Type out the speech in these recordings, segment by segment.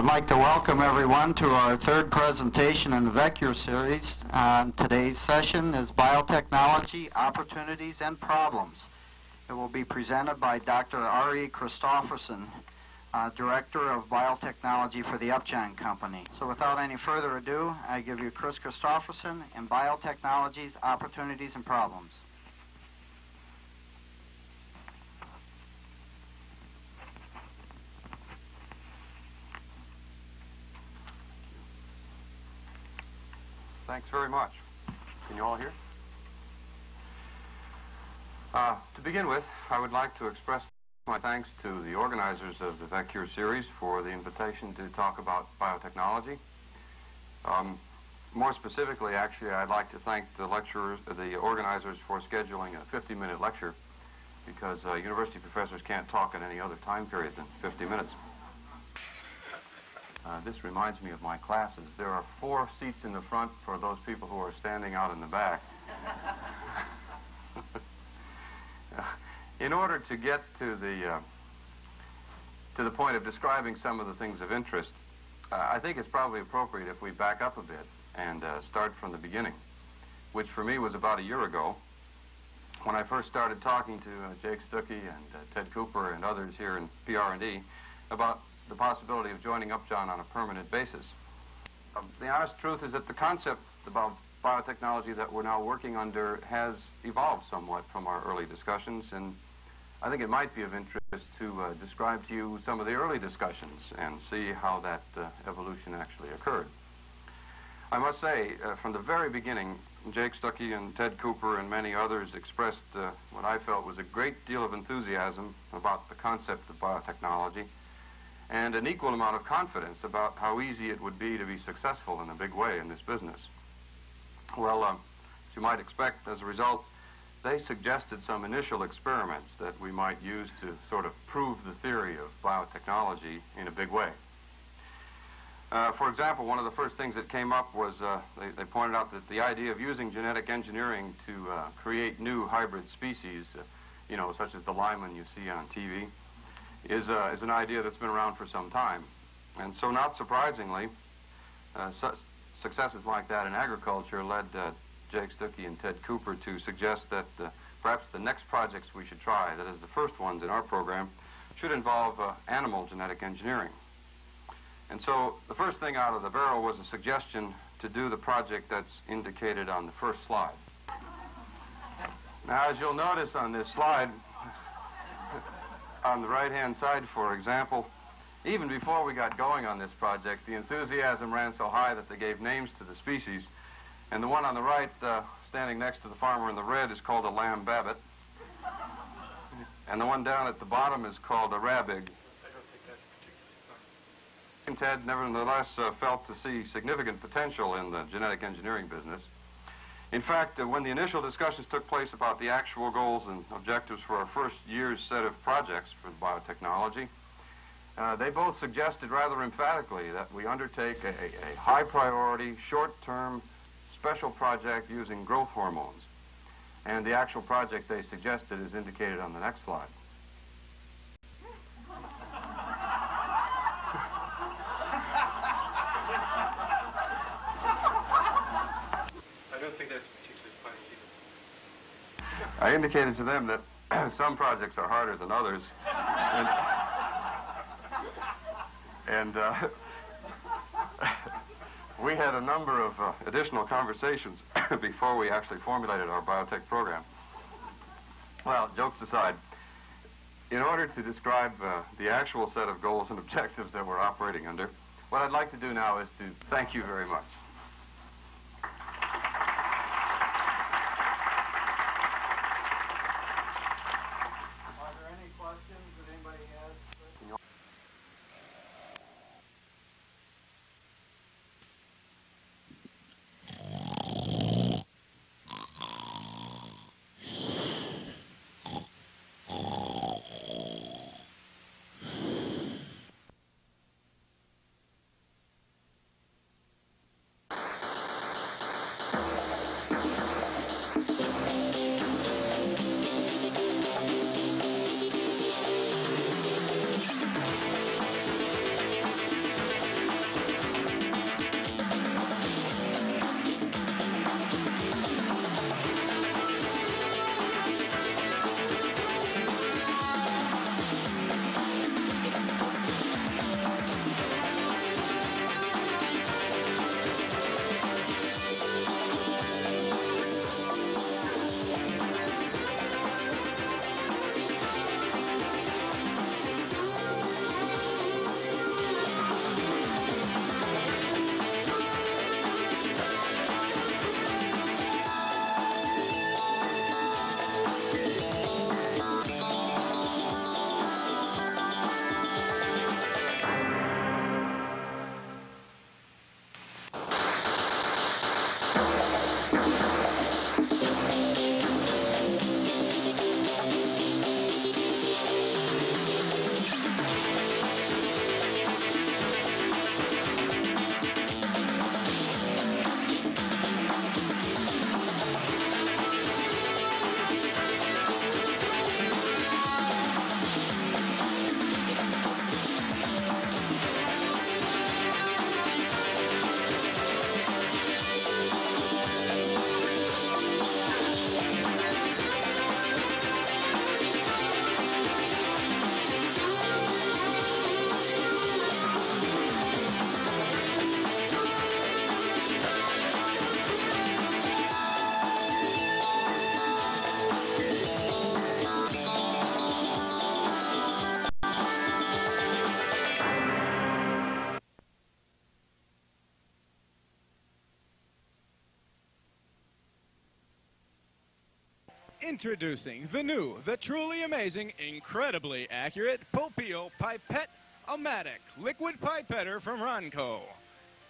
I'd like to welcome everyone to our third presentation in the VECURE series. Uh, today's session is Biotechnology, Opportunities and Problems. It will be presented by Dr. Ari Christofferson, uh, Director of Biotechnology for the Upjohn Company. So without any further ado, I give you Chris Christofferson and Biotechnologies, Opportunities and Problems. Thanks very much. Can you all hear? Uh, to begin with, I would like to express my thanks to the organizers of the VECURE series for the invitation to talk about biotechnology. Um, more specifically, actually, I'd like to thank the lecturers, the organizers for scheduling a 50-minute lecture because uh, university professors can't talk at any other time period than 50 minutes. Uh, this reminds me of my classes. There are four seats in the front for those people who are standing out in the back. in order to get to the uh, to the point of describing some of the things of interest, uh, I think it's probably appropriate if we back up a bit and uh, start from the beginning, which for me was about a year ago, when I first started talking to uh, Jake Stuckey and Ted Cooper and others here in PR&D about the possibility of joining Upjohn on a permanent basis. Um, the honest truth is that the concept about biotechnology that we're now working under has evolved somewhat from our early discussions, and I think it might be of interest to uh, describe to you some of the early discussions and see how that uh, evolution actually occurred. I must say, uh, from the very beginning, Jake Stuckey and Ted Cooper and many others expressed uh, what I felt was a great deal of enthusiasm about the concept of biotechnology and an equal amount of confidence about how easy it would be to be successful in a big way in this business. Well, uh, as you might expect, as a result, they suggested some initial experiments that we might use to sort of prove the theory of biotechnology in a big way. Uh, for example, one of the first things that came up was uh, they, they, pointed out that the idea of using genetic engineering to uh, create new hybrid species, uh, you know, such as the lineman you see on TV, is, uh, is an idea that's been around for some time. And so, not surprisingly, uh, such successes like that in agriculture led uh, Jake Stuckey and Ted Cooper to suggest that uh, perhaps the next projects we should try, that is, the first ones in our program, should involve uh, animal genetic engineering. And so, the first thing out of the barrel was a suggestion to do the project that's indicated on the first slide. Now, as you'll notice on this slide, on the right-hand side, for example, even before we got going on this project, the enthusiasm ran so high that they gave names to the species. And the one on the right, uh, standing next to the farmer in the red, is called a lamb babbit. And the one down at the bottom is called a rabig. Ted nevertheless uh, felt to see significant potential in the genetic engineering business. In fact, uh, when the initial discussions took place about the actual goals and objectives for our first year's set of projects for biotechnology, uh, they both suggested rather emphatically that we undertake a, a high priority, short term, special project using growth hormones. And the actual project they suggested is indicated on the next slide. I indicated to them that some projects are harder than others. And, and uh, we had a number of uh, additional conversations before we actually formulated our biotech program. Well, jokes aside, in order to describe uh, the actual set of goals and objectives that we're operating under, what I'd like to do now is to thank you very much. Introducing the new, the truly amazing, incredibly accurate Popeil Pipette O-Matic liquid pipetter from Ronco.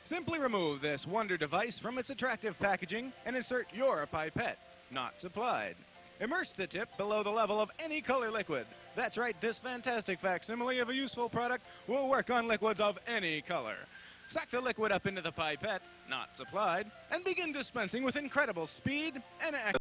Simply remove this wonder device from its attractive packaging and insert your pipette, not supplied. Immerse the tip below the level of any color liquid. That's right, this fantastic facsimile of a useful product will work on liquids of any color. Suck the liquid up into the pipette, not supplied, and begin dispensing with incredible speed and accuracy.